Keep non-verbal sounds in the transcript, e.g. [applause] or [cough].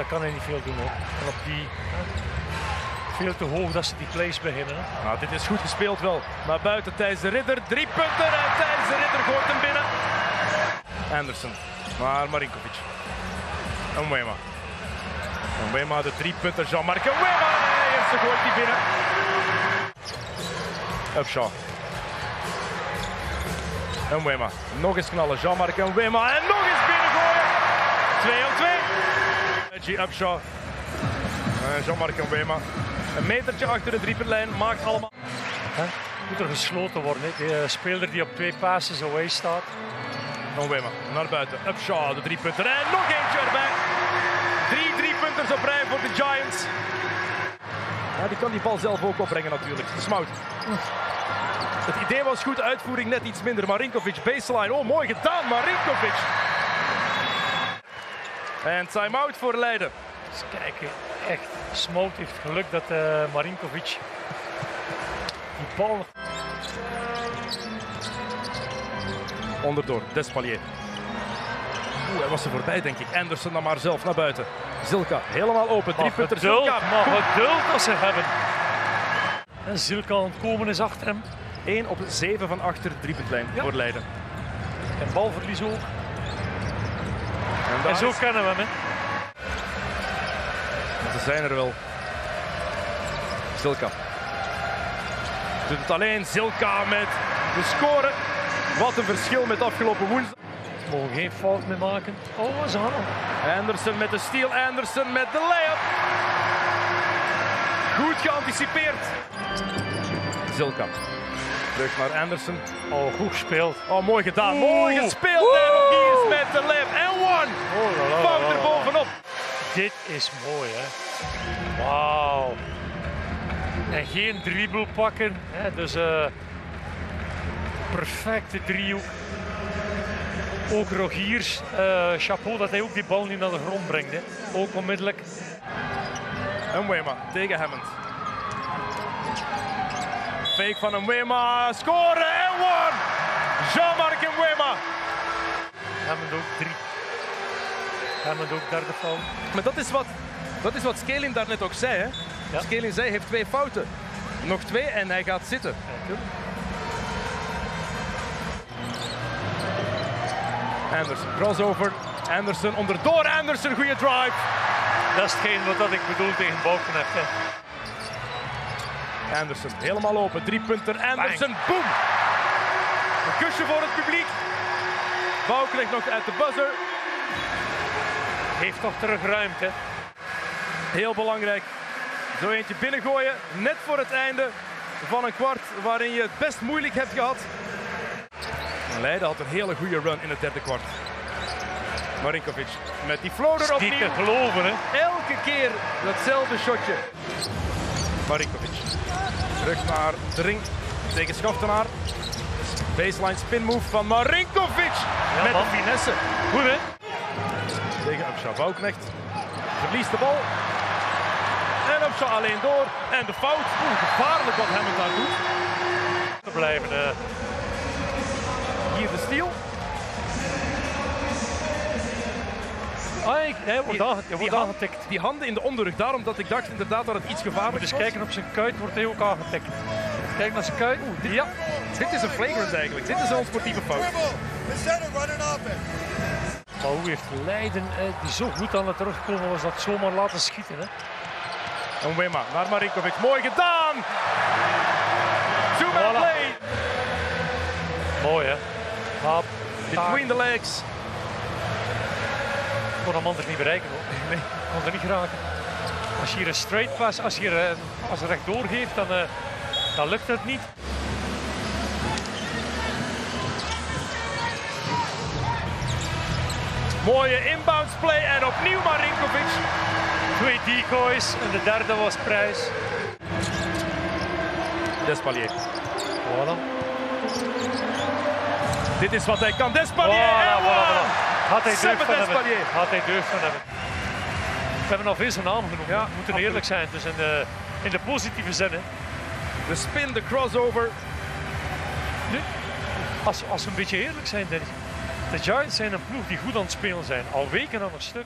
dat kan hij niet veel doen hoor. En op die, veel te hoog dat ze die plays beginnen. Nou, dit is goed gespeeld wel. Naar buiten Thijs de Ridder. Drie punten en Thijs de Ridder gooit hem binnen. Anderson naar Marinkovic. En Wema. En Wema de drie punten. Jean-Marc en Wema. De eerste gooit hij binnen. Upshaw. En Wema. Nog eens knallen. Jean-Marc en Wema. En nog eens binnengooien. 2 op 2. Reggie Upshaw. Jean-Marc en Wema. Een metertje achter de driepuntlijn. Maakt allemaal... Hè? Moet er gesloten worden. Hè. De speler die op twee passes away staat. Van Wema naar buiten. Upshaw, de drie punten. En nog eentje erbij. Drie drie punters op rij voor de Giants. Ja, die kan die bal zelf ook opbrengen natuurlijk. Smout. Het idee was goed, uitvoering net iets minder. Marinkovic, baseline. Oh, mooi gedaan, Marinkovic. En time-out voor Leiden. Dus kijk, echt, Smoot heeft geluk dat uh, Marinkovic die bal... Onderdoor, Despalier. Oeh, hij was er voorbij, denk ik. Anderson dan maar zelf naar buiten. Zilka, helemaal open. Drie punten. Zilka. maar geduld dat ze hebben. En Zilka ontkomen is achter hem. 1 op 7 van achter driepuntlijn Ja. voor Leiden. En balverlies ook. En, zo is- kennen we hem. hè. Ze zijn er wel. Zilka. Doet het alleen. Zilka met de score. Wat een verschil met afgelopen woensdag. We mogen geen fout meer maken. Oh, wat is er aan? Anderson met de steal. Anderson met de layup. Goed geanticipeerd. Zilka. Terug naar Anderson. Oh, goed gespeeld. Oh, mooi gedaan. Oeh. Mooi gespeeld. Met de layup. En one. Fout er bovenop. Dit is mooi, hè. Wauw. En geen dribbel pakken. Hè. Dus eh perfecte driehoek. Ook Rogiers, eh, chapeau dat hij ook die bal niet naar de grond brengt. Hè. Ook onmiddellijk. En Wema tegen Hammond. Fake van een Wema. Scoren en one. Jean-Marc. Hammond ook drie. Hammond ook derde fout. Maar dat is wat, dat is wat Skelin daarnet ook zei. Hè? Ja. Skelin zei, hij heeft twee fouten. Nog twee en hij gaat zitten. Anderson, crossover. Anderson onderdoor. Anderson, goede drive. Dat is hetgeen wat dat ik bedoel tegen Balkenheft. Hè. Anderson, helemaal open. Drie punter. Anderson, boom. Een kusje voor het publiek. Bouknecht nog uit de buzzer. Heeft toch terug ruimte. Heel belangrijk. Zo eentje binnengooien. Net voor het einde van een kwart waarin je het best moeilijk hebt gehad. Leiden had een hele goede run in het derde kwart. Marinkovic met die floater Niet te opnieuw. geloven, hè. Elke keer datzelfde shotje. Marinkovic. Terug naar de ring tegen Schaftenaar. Baseline spin move van Marinkovic. met de finesse. Goed, hè. Tegen Upshaw. Bouknecht verliest de bal. En Upshaw alleen door. En de fout. Oeh, gevaarlijk wat Hammond daar doet. Te blijven. eh. Hier de steal. Ah, ik, hij wordt, Die- aange- hij die wordt hand- aangetikt. Die handen in de onderrug. Daarom dat ik dacht inderdaad dat het iets gevaarlijk eens was. kijken op zijn kuit, wordt hij ook aangetikt. Kijk naar zijn kuit. Ja, Dit is een flagrant eigenlijk. Dit is een sportieve fout. Hoe heeft Leiden, eh, die zo goed aan het terugkomen was, dat zomaar laten schieten. Hè? En Wema naar Marinkovic. Mooi gedaan. Two-man Voilà. play. Mooi, hè. Between the legs. kon een man er niet bereiken, hoor. [laughs] Nee, kon er niet geraken. Als je hier een straight pass, als je hier, eh, als je rechtdoor geeft, dan, eh, dan lukt het niet. Mooie inbounds play. En opnieuw Marinkovic. Twee decoys en de derde was prijs. Despalier. Voilà. Dit is wat hij kan. Despalier. Voilà, en voilà, one. voilà. Had hij deugd van hebben. Had hij deugd van hebben. We hebben al veel zijn naam genoemd. Ja, we moeten absoluut. eerlijk zijn. Dus in de, in de positieve zin. Hè. De spin, de crossover. Als, als we een beetje eerlijk zijn, Dennis. De Giants zijn een ploeg die goed aan het spelen zijn. Al weken aan stuk.